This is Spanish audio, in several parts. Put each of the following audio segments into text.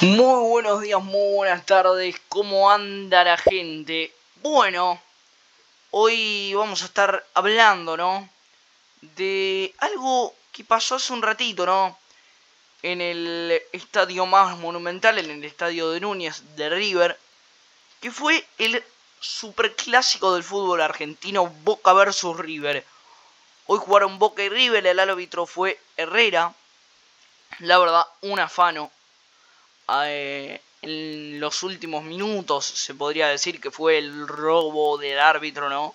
Muy buenos días, muy buenas tardes, ¿cómo anda la gente? Bueno, hoy vamos a estar hablando, ¿no? De algo que pasó hace un ratito, ¿no? En el estadio más monumental, en el estadio de Núñez de River, que fue el superclásico del fútbol argentino Boca versus River. Hoy jugaron Boca y River, el árbitro fue Herrera. La verdad, un afano, eh, en los últimos minutos se podría decir que fue el robo del árbitro, ¿no?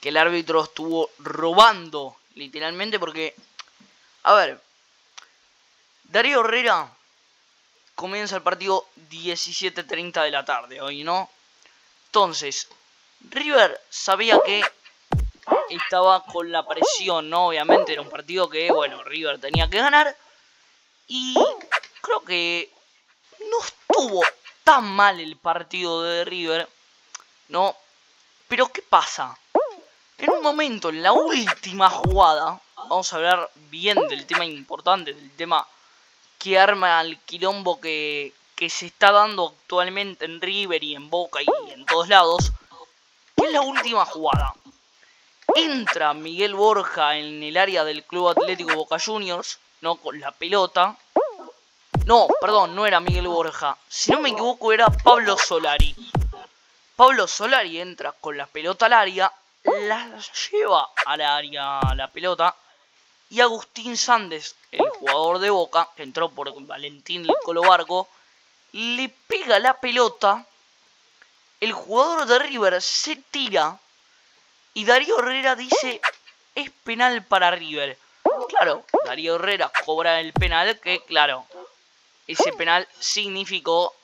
Que el árbitro estuvo robando, literalmente, porque, a ver, Darío Herrera comienza el partido 17.30 de la tarde hoy, ¿no? Entonces, River sabía que estaba con la presión, ¿no? Obviamente era un partido que, bueno, River tenía que ganar. Y creo que no estuvo tan mal el partido de River, ¿no? Pero ¿qué pasa? En un momento, en la última jugada, vamos a hablar bien del tema importante, del tema que arma el quilombo que, que se está dando actualmente en River y en Boca y en todos lados, es la última jugada. Entra Miguel Borja en el área del Club Atlético Boca Juniors, ¿no? Con la pelota. No, perdón, no era Miguel Borja. Si no me equivoco, era Pablo Solari. Pablo Solari entra con la pelota al área, la lleva al área la pelota. Y Agustín Sández, el jugador de Boca, que entró por Valentín del Colobarco, le pega la pelota. El jugador de River se tira. Y Darío Herrera dice, es penal para River. Claro, Darío Herrera cobra el penal que, claro, ese penal significó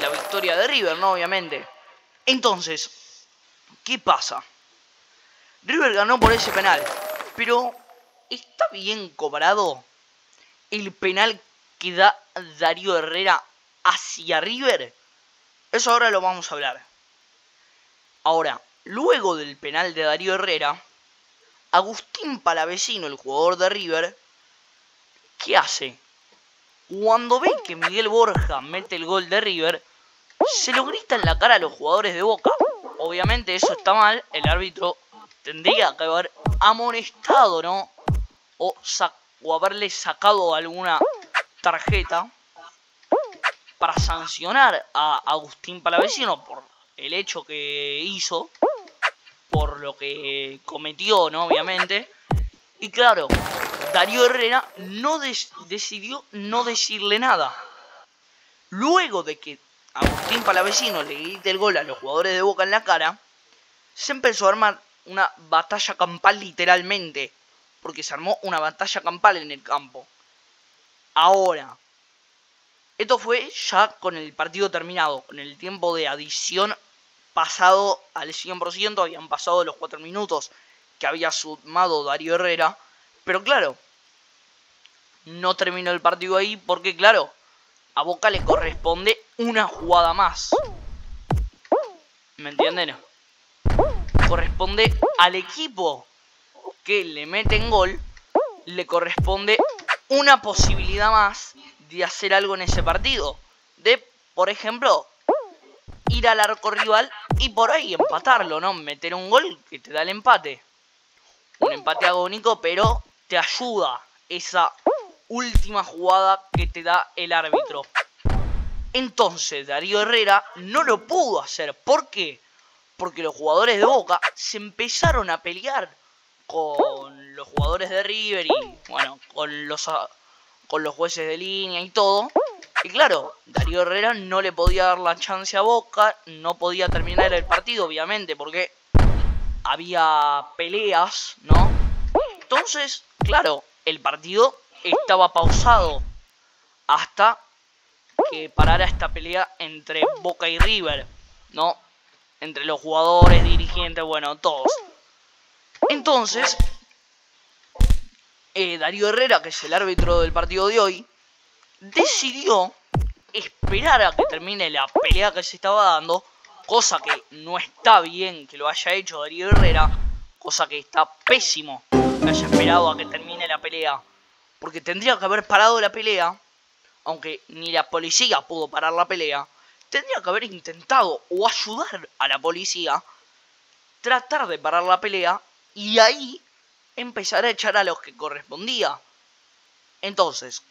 la victoria de River, ¿no? Obviamente. Entonces, ¿qué pasa? River ganó por ese penal, pero ¿está bien cobrado el penal que da Darío Herrera hacia River? Eso ahora lo vamos a hablar. Ahora, luego del penal de Darío Herrera, Agustín Palavecino, el jugador de River, ¿qué hace? Cuando ve que Miguel Borja mete el gol de River, se lo grita en la cara a los jugadores de Boca. Obviamente eso está mal, el árbitro tendría que haber amonestado, ¿no? O, o haberle sacado alguna tarjeta para sancionar a Agustín Palavecino por el hecho que hizo, por lo que cometió, ¿no? Obviamente. Y claro, Darío Herrera no decidió no decirle nada. Luego de que Agustín Palavecino le grite el gol a los jugadores de Boca en la cara, se empezó a armar una batalla campal literalmente. Porque se armó una batalla campal en el campo. Ahora, esto fue ya con el partido terminado, con el tiempo de adición pasado al 100%, habían pasado los 4 minutos que había sumado Darío Herrera. Pero claro, no terminó el partido ahí porque, claro, a Boca le corresponde una jugada más. ¿Me entienden? Corresponde al equipo que le mete en gol, le corresponde una posibilidad más de hacer algo en ese partido. De, por ejemplo, ir al arco rival y por ahí empatarlo, ¿no? Meter un gol que te da el empate. Un empate agónico, pero te ayuda esa última jugada que te da el árbitro. Entonces Darío Herrera no lo pudo hacer. ¿Por qué? Porque los jugadores de Boca se empezaron a pelear con los jugadores de River y bueno, con los, con los jueces de línea y todo. Y claro, Darío Herrera no le podía dar la chance a Boca, no podía terminar el partido, obviamente, porque había peleas, ¿no? Entonces, claro, el partido estaba pausado hasta que parara esta pelea entre Boca y River, ¿no? Entre los jugadores, dirigentes, bueno, todos. Entonces, eh, Darío Herrera, que es el árbitro del partido de hoy, decidió esperar a que termine la pelea que se estaba dando, cosa que no está bien que lo haya hecho Darío Herrera, cosa que está pésimo haya esperado a que termine la pelea porque tendría que haber parado la pelea aunque ni la policía pudo parar la pelea, tendría que haber intentado o ayudar a la policía, tratar de parar la pelea y ahí empezar a echar a los que correspondía. Entonces,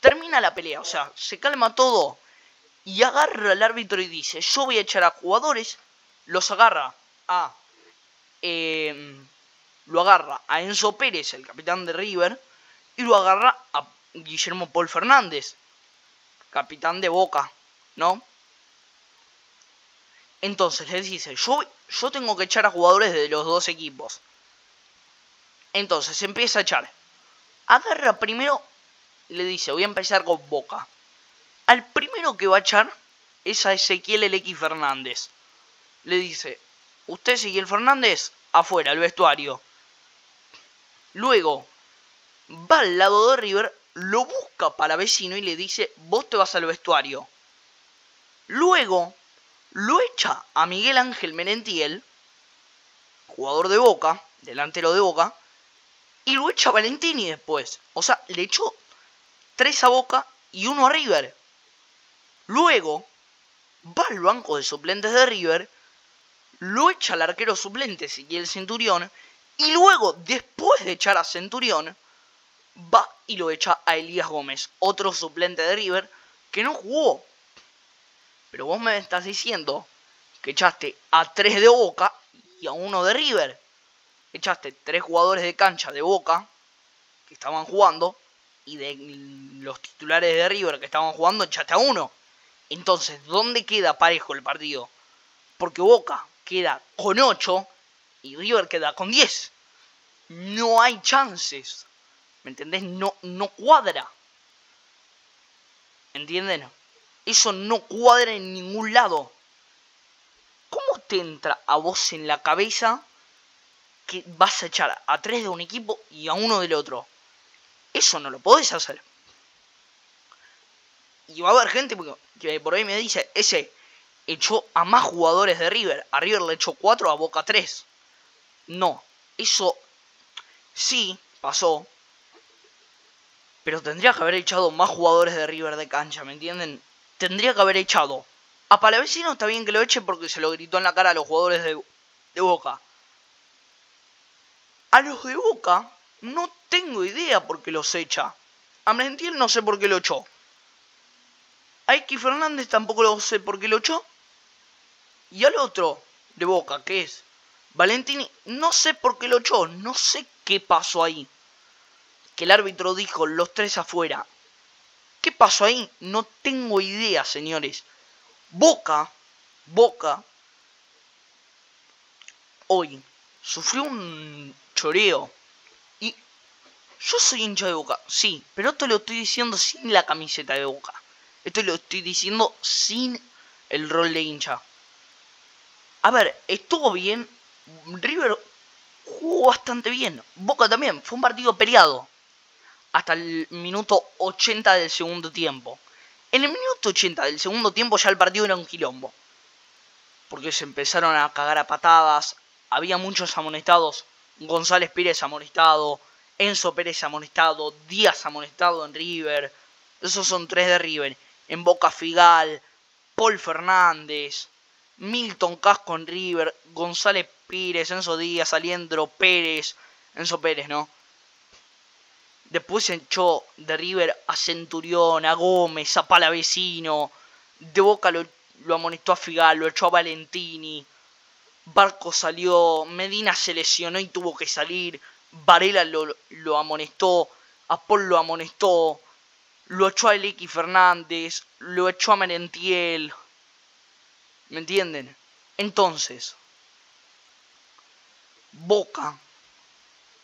termina la pelea, o sea, se calma todo y agarra al árbitro y dice, yo voy a echar a jugadores, los agarra a... Em, lo agarra a Enzo Pérez, el capitán de River, y lo agarra a Guillermo Paul Fernández, capitán de Boca, ¿no? Entonces les dice, yo, yo tengo que echar a jugadores de los dos equipos. Entonces empieza a echar. Agarra primero, le dice, voy a empezar con Boca. Al primero que va a echar es a Ezequiel X Fernández. Le dice, usted Ezequiel Fernández, afuera, al vestuario. Luego, va al lado de River, lo busca para vecino y le dice, vos te vas al vestuario. Luego, lo echa a Miguel Ángel Menentiel, jugador de Boca, delantero de Boca, y lo echa a Valentini después. O sea, le echó tres a Boca y uno a River. Luego, va al banco de suplentes de River, lo echa al arquero suplente y el Centurión, y luego, después de echar a Centurión, va y lo echa a Elías Gómez, otro suplente de River, que no jugó. Pero vos me estás diciendo que echaste a tres de Boca y a uno de River. Echaste tres jugadores de cancha de Boca que estaban jugando y de los titulares de River que estaban jugando echaste a uno. Entonces, ¿dónde queda parejo el partido? Porque Boca queda con 8 y River queda con 10. No hay chances. ¿Me entendés? No, no cuadra. ¿Entienden? Eso no cuadra en ningún lado. ¿Cómo te entra a vos en la cabeza que vas a echar a tres de un equipo y a uno del otro? Eso no lo podés hacer. Y va a haber gente que por ahí me dice, ese echó a más jugadores de River. A River le echó 4, a Boca 3. No, eso sí pasó. Pero tendría que haber echado más jugadores de River de cancha, ¿me entienden? Tendría que haber echado. A Palavecino está bien que lo eche porque se lo gritó en la cara a los jugadores de, de Boca. A los de Boca no tengo idea por qué los echa. A Mentiel no sé por qué lo echó. A X Fernández tampoco lo sé por qué lo echó. Y al otro de Boca, que es Valentini, no sé por qué lo echó, no sé qué pasó ahí. Que el árbitro dijo los tres afuera. ¿Qué pasó ahí? No tengo idea, señores. Boca, Boca, hoy sufrió un choreo. Y yo soy hincha de Boca, sí, pero esto lo estoy diciendo sin la camiseta de Boca. Esto lo estoy diciendo sin el rol de hincha. A ver, estuvo bien. River jugó bastante bien. Boca también. Fue un partido peleado. Hasta el minuto 80 del segundo tiempo. En el minuto 80 del segundo tiempo ya el partido era un quilombo. Porque se empezaron a cagar a patadas. Había muchos amonestados. González Pérez amonestado. Enzo Pérez amonestado. Díaz amonestado en River. Esos son tres de River. En Boca Figal. Paul Fernández. Milton Casco en River, González Pires, Enzo Díaz, Aliendro Pérez, Enzo Pérez, ¿no? Después se echó de River a Centurión, a Gómez, a Palavecino. De Boca lo, amonestó a Figal, lo echó a Valentini. Barco salió, Medina se lesionó y tuvo que salir. Varela lo, amonestó, a Paul lo amonestó. Lo echó a Eliki Fernández, lo echó a Merentiel. ¿Me entienden? Entonces, Boca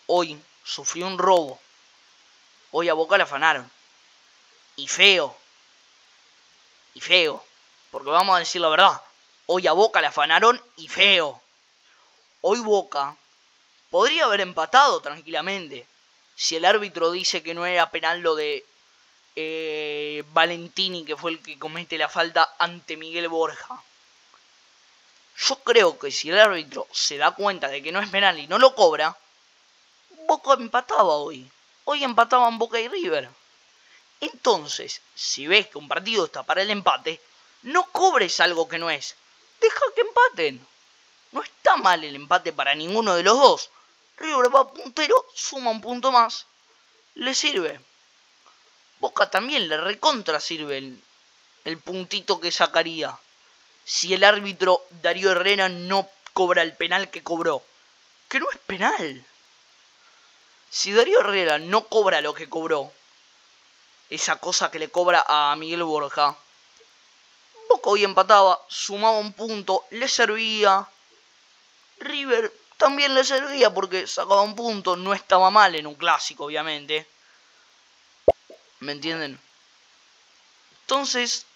hoy sufrió un robo. Hoy a Boca le afanaron. Y feo. Y feo. Porque vamos a decir la verdad. Hoy a Boca le afanaron y feo. Hoy Boca podría haber empatado tranquilamente. Si el árbitro dice que no era penal lo de eh, Valentini, que fue el que comete la falta ante Miguel Borja. Yo creo que si el árbitro se da cuenta de que no es penal y no lo cobra, Boca empataba hoy. Hoy empataban Boca y River. Entonces, si ves que un partido está para el empate, no cobres algo que no es. Deja que empaten. No está mal el empate para ninguno de los dos. River va puntero, suma un punto más. Le sirve. Boca también le recontra sirve el, el puntito que sacaría. Si el árbitro Darío Herrera no cobra el penal que cobró. Que no es penal. Si Darío Herrera no cobra lo que cobró, esa cosa que le cobra a Miguel Borja, Boca hoy empataba, sumaba un punto, le servía. River también le servía porque sacaba un punto, no estaba mal en un clásico, obviamente. ¿Me entienden? Entonces,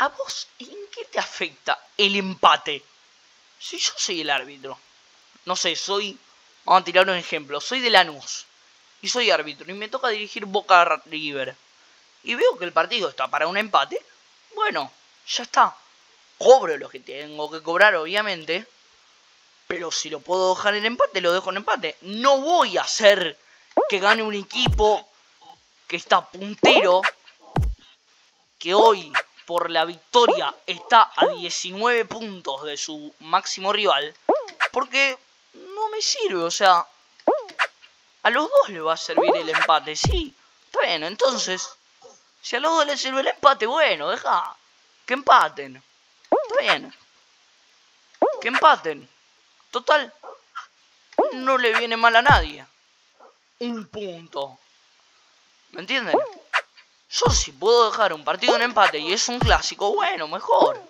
¿a vos en qué te afecta el empate? Si yo soy el árbitro, no sé, soy, vamos a tirar un ejemplo, soy de Lanús y soy árbitro y me toca dirigir Boca River y veo que el partido está para un empate, bueno, ya está. Cobro lo que tengo que cobrar, obviamente. Pero si lo puedo dejar en empate, lo dejo en empate. No voy a hacer que gane un equipo que está puntero. Que hoy, por la victoria, está a 19 puntos de su máximo rival. Porque no me sirve, o sea... A los dos le va a servir el empate, sí. Está bien, entonces si a los dos les sirve el empate, bueno, deja. Que empaten. Está bien. Que empaten. Total. No le viene mal a nadie. Un punto. ¿Me entienden? Yo si puedo dejar un partido en empate y es un clásico, bueno, mejor.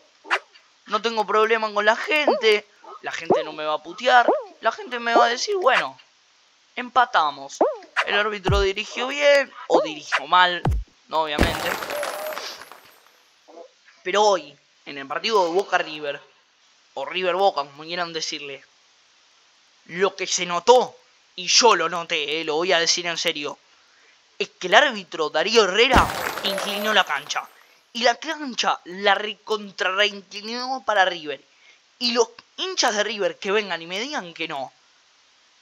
No tengo problema con la gente. La gente no me va a putear. La gente me va a decir, bueno, empatamos. El árbitro dirigió bien o dirigió mal no obviamente. Pero hoy, en el partido de Boca River, o River Boca, como quieran decirle, lo que se notó, y yo lo noté, eh, lo voy a decir en serio, es que el árbitro Darío Herrera inclinó la cancha. Y la cancha la recontra reinclinó para River. Y los hinchas de River que vengan y me digan que no,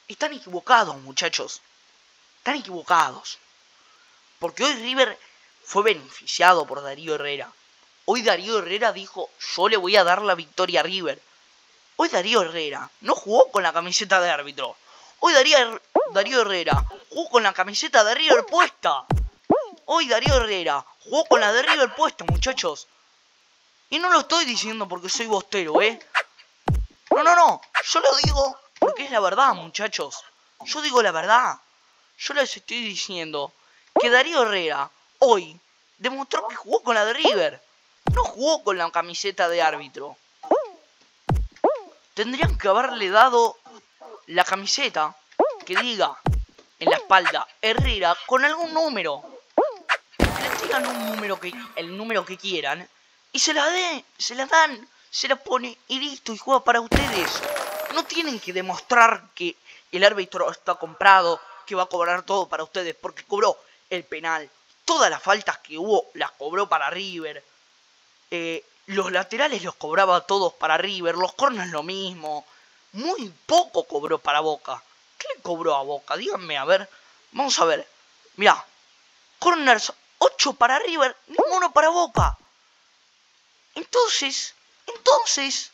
están equivocados, muchachos. Están equivocados. Porque hoy River fue beneficiado por Darío Herrera. Hoy Darío Herrera dijo, yo le voy a dar la victoria a River. Hoy Darío Herrera no jugó con la camiseta de árbitro. Hoy Darío, Darío Herrera jugó con la camiseta de River puesta. Hoy Darío Herrera jugó con la de River puesta, muchachos. Y no lo estoy diciendo porque soy bostero, ¿eh? No, no, no. Yo lo digo porque es la verdad, muchachos. Yo digo la verdad. Yo les estoy diciendo que Darío Herrera hoy demostró que jugó con la de River. No jugó con la camiseta de árbitro. Tendrían que haberle dado la camiseta que diga en la espalda Herrera con algún número. Le digan un número que, el número que quieran y se la den, se la dan, se la pone y listo y juega para ustedes. No tienen que demostrar que el árbitro está comprado, que va a cobrar todo para ustedes porque cobró el penal, todas las faltas que hubo las cobró para River. Eh, los laterales los cobraba todos para River. Los corners lo mismo. Muy poco cobró para Boca. ¿Qué le cobró a Boca? Díganme, a ver. Vamos a ver. Mira. Corners 8 para River, ninguno para Boca. Entonces, entonces...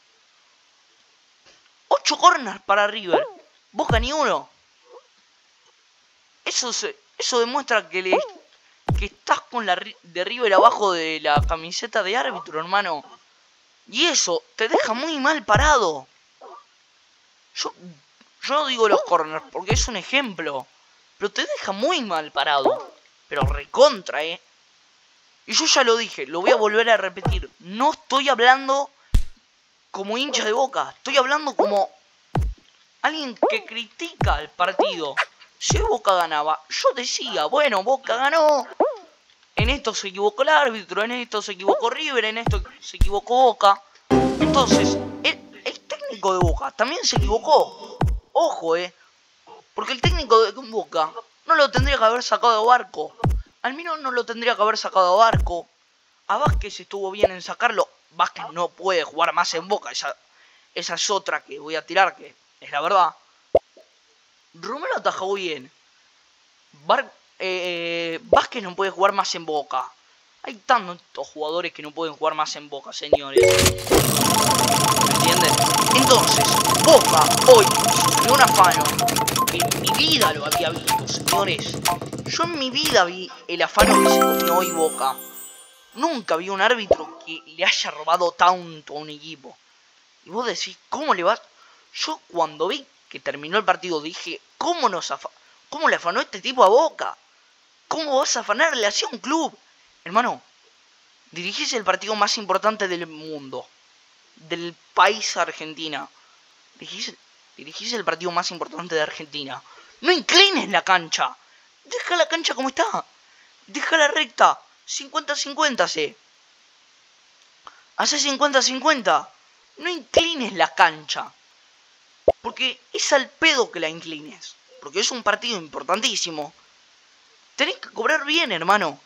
8 corners para River. Boca ni uno. Eso, eso demuestra que le que estás con la de River abajo de la camiseta de árbitro, hermano. Y eso te deja muy mal parado. Yo, yo no digo los corners porque es un ejemplo. Pero te deja muy mal parado. Pero recontra, eh. Y yo ya lo dije, lo voy a volver a repetir. No estoy hablando como hincha de boca. Estoy hablando como alguien que critica el partido. Si Boca ganaba, yo decía, bueno, Boca ganó, en esto se equivocó el árbitro, en esto se equivocó River, en esto se equivocó Boca. Entonces, el, técnico de Boca también se equivocó. Ojo, eh. Porque el técnico de Boca no lo tendría que haber sacado de barco. Al menos no lo tendría que haber sacado de barco. A Vázquez estuvo bien en sacarlo. Vázquez no puede jugar más en Boca. Esa, es otra que voy a tirar, que es la verdad. Romero atajó bien. eh, Vázquez no puede jugar más en Boca. Hay tantos jugadores que no pueden jugar más en Boca, señores. ¿Me entienden? Entonces, Boca hoy un afano en mi vida lo había visto, señores. Yo en mi vida vi el afano que se comió hoy Boca. Nunca vi un árbitro que le haya robado tanto a un equipo. Y vos decís, ¿cómo le vas? Yo cuando vi que terminó el partido dije, ¿cómo nos ¿Cómo le afanó este tipo a Boca? ¿Cómo vas a afanarle así a un club? Hermano, dirigís el partido más importante del mundo. Del país Argentina. Dirigís, dirigís el partido más importante de Argentina. No inclines la cancha. Deja la cancha como está. Deja la recta. 50-50 se. Hace 50-50. No inclines la cancha. Porque es al pedo que la inclines. Porque es un partido importantísimo. Tenés que cobrar bien, hermano.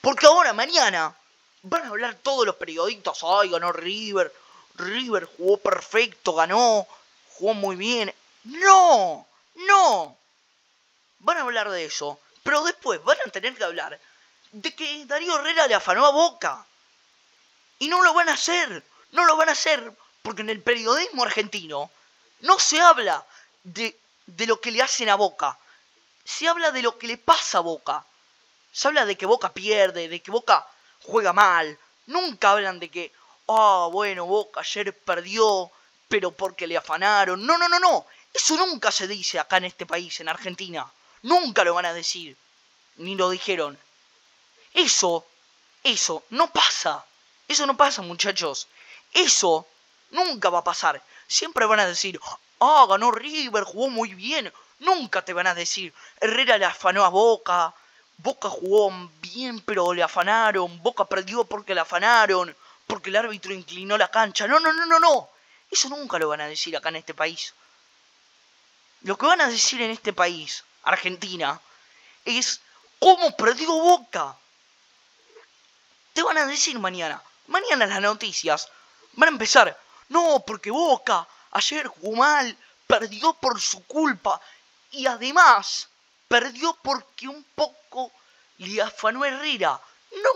Porque ahora, mañana, van a hablar todos los periodistas. Ay, ganó River. River jugó perfecto, ganó. Jugó muy bien. No, no. Van a hablar de eso. Pero después van a tener que hablar de que Darío Herrera le afanó a Boca. Y no lo van a hacer. No lo van a hacer. Porque en el periodismo argentino no se habla de, de lo que le hacen a Boca se habla de lo que le pasa a Boca. Se habla de que Boca pierde, de que Boca juega mal. Nunca hablan de que, ah, bueno, Boca ayer perdió, pero porque le afanaron. No, no, no, no. Eso nunca se dice acá en este país, en Argentina. Nunca lo van a decir. Ni lo dijeron. Eso, eso no pasa. Eso no pasa, muchachos. Eso nunca va a pasar. Siempre van a decir, ah, ganó River, jugó muy bien. Nunca te van a decir, Herrera le afanó a Boca, Boca jugó bien pero le afanaron, Boca perdió porque le afanaron, porque el árbitro inclinó la cancha. No, no, no, no, no. Eso nunca lo van a decir acá en este país. Lo que van a decir en este país, Argentina, es cómo perdió Boca. Te van a decir mañana, mañana las noticias van a empezar, no, porque Boca ayer jugó mal, perdió por su culpa, y además perdió porque un poco le afanó Herrera.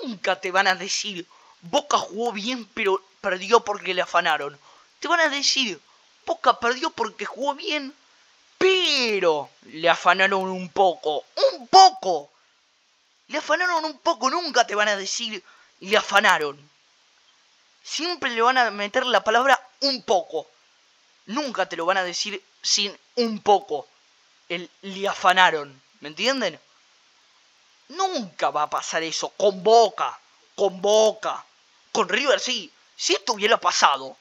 Nunca te van a decir Boca jugó bien pero perdió porque le afanaron. Te van a decir Boca perdió porque jugó bien pero le afanaron un poco. Un poco. Le afanaron un poco. Nunca te van a decir le afanaron. Siempre le van a meter la palabra un poco. Nunca te lo van a decir sin un poco el, le afanaron. ¿Me entienden? Nunca va a pasar eso con Boca. Con Boca. Con River sí. Si esto hubiera pasado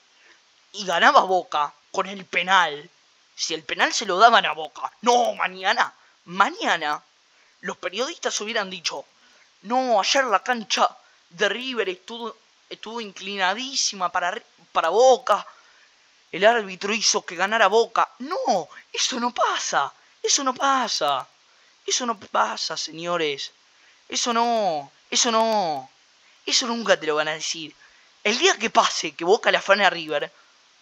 y ganaba Boca con el penal, si el penal se lo daban a Boca, no, mañana, mañana, los periodistas hubieran dicho, no, ayer la cancha de River estuvo, estuvo inclinadísima para, para Boca, el árbitro hizo que ganara Boca. No, eso no pasa. Eso no pasa. Eso no pasa, señores. Eso no. Eso no. Eso nunca te lo van a decir. El día que pase que Boca la afana a River,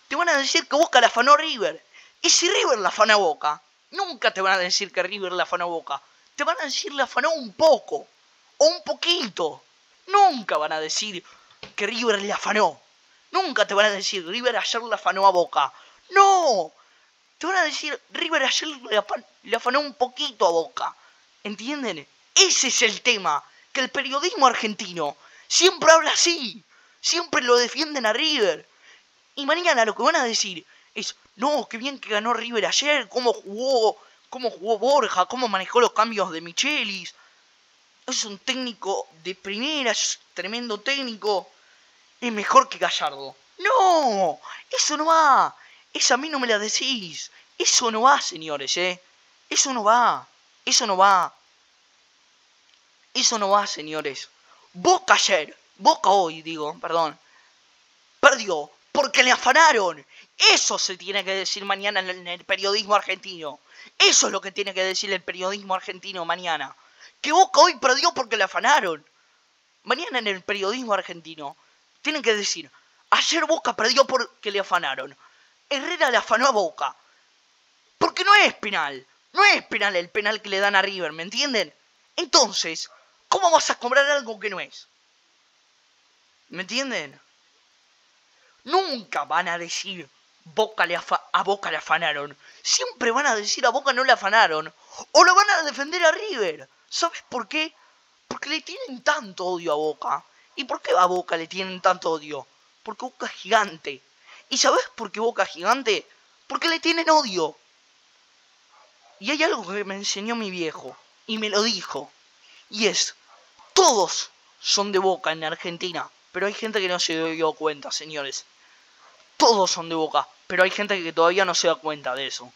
te van a decir que Boca la afanó River. Y si River la afana Boca, nunca te van a decir que River la afanó Boca. Te van a decir la afanó un poco. O un poquito. Nunca van a decir que River le afanó. Nunca te van a decir River ayer la afanó a Boca. No, te van a decir, River ayer le, afanó un poquito a Boca. ¿Entienden? Ese es el tema. Que el periodismo argentino siempre habla así. Siempre lo defienden a River. Y mañana lo que van a decir es, no, qué bien que ganó River ayer, cómo jugó, cómo jugó Borja, cómo manejó los cambios de Michelis. Es un técnico de primera, es tremendo técnico. Es mejor que Gallardo. No, eso no va. Esa a mí no me la decís. Eso no va, señores, ¿eh? Eso no va. Eso no va. Eso no va, señores. Boca ayer, Boca hoy, digo, perdón. Perdió porque le afanaron. Eso se tiene que decir mañana en el periodismo argentino. Eso es lo que tiene que decir el periodismo argentino mañana. Que Boca hoy perdió porque le afanaron. Mañana en el periodismo argentino tienen que decir, ayer Boca perdió porque le afanaron. Herrera le afanó a Boca. Porque no es penal. No es penal el penal que le dan a River, ¿me entienden? Entonces, ¿cómo vas a cobrar algo que no es? ¿Me entienden? Nunca van a decir Boca le a Boca le afanaron. Siempre van a decir a Boca no le afanaron. O lo van a defender a River. ¿Sabes por qué? Porque le tienen tanto odio a Boca. ¿Y por qué a Boca le tienen tanto odio? Porque Boca es gigante. ¿Y sabes por qué Boca es gigante? Porque le tienen odio. Y hay algo que me enseñó mi viejo. Y me lo dijo. Y es, todos son de Boca en Argentina. Pero hay gente que no se dio cuenta, señores. Todos son de Boca. Pero hay gente que todavía no se da cuenta de eso.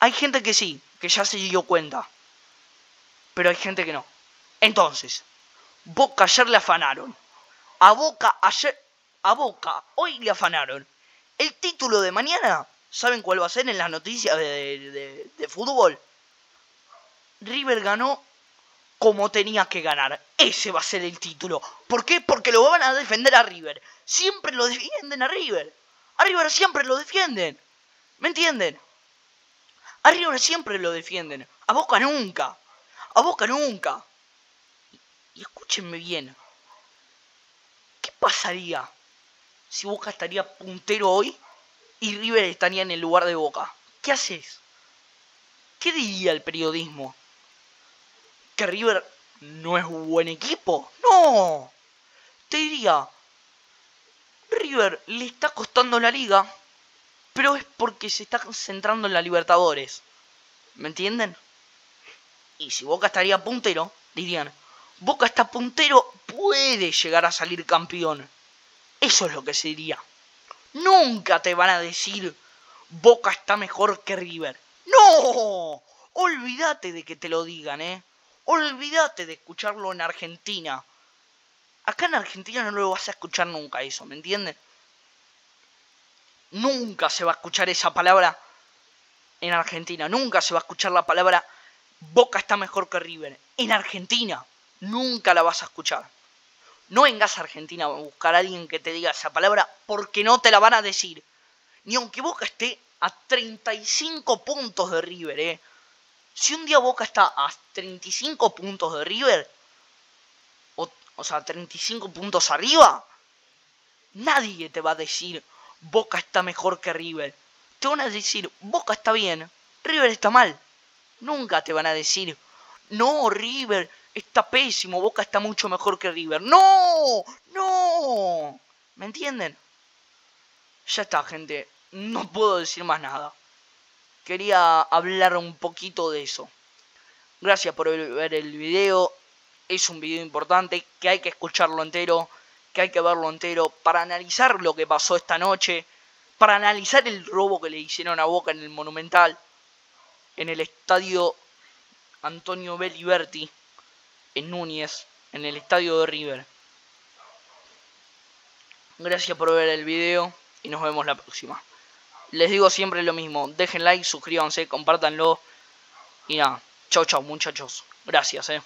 Hay gente que sí, que ya se dio cuenta. Pero hay gente que no. Entonces, Boca ayer le afanaron. A Boca ayer... A Boca hoy le afanaron. El título de mañana, ¿saben cuál va a ser en las noticias de, de fútbol? River ganó como tenía que ganar. Ese va a ser el título. ¿Por qué? Porque lo van a defender a River. Siempre lo defienden a River. A River siempre lo defienden. ¿Me entienden? A River siempre lo defienden. A Boca nunca. A Boca nunca. Y, escúchenme bien. ¿Qué pasaría si Boca estaría puntero hoy y River estaría en el lugar de Boca? ¿Qué haces? ¿Qué diría el periodismo? ¿Que River no es un buen equipo? No. Te diría, River le está costando la liga, pero es porque se está concentrando en la Libertadores. ¿Me entienden? Y si Boca estaría puntero, dirían, Boca está puntero, puede llegar a salir campeón. Eso es lo que se diría. Nunca te van a decir, Boca está mejor que River. No, olvídate de que te lo digan, ¿eh? Olvídate de escucharlo en Argentina. Acá en Argentina no lo vas a escuchar nunca eso, ¿me entienden? Nunca se va a escuchar esa palabra en Argentina. Nunca se va a escuchar la palabra Boca está mejor que River. En Argentina. Nunca la vas a escuchar. No vengas a Argentina a buscar a alguien que te diga esa palabra porque no te la van a decir. Ni aunque Boca esté a 35 puntos de River, ¿eh? Si un día Boca está a 35 puntos de River, o sea, 35 puntos arriba, nadie te va a decir Boca está mejor que River. Te van a decir Boca está bien, River está mal. Nunca te van a decir no, River está pésimo, Boca está mucho mejor que River. No, no. ¿Me entienden? Ya está, gente. No puedo decir más nada. Quería hablar un poquito de eso. Gracias por ver el video es un video importante, que hay que escucharlo entero, que hay que verlo entero, para analizar lo que pasó esta noche, para analizar el robo que le hicieron a Boca en el Monumental, en el estadio Antonio Beliberti, en Núñez, en el estadio de River. Gracias por ver el video y nos vemos la próxima. Les digo siempre lo mismo, dejen like, suscríbanse, compártanlo y nada. Chau chau muchachos. Gracias eh.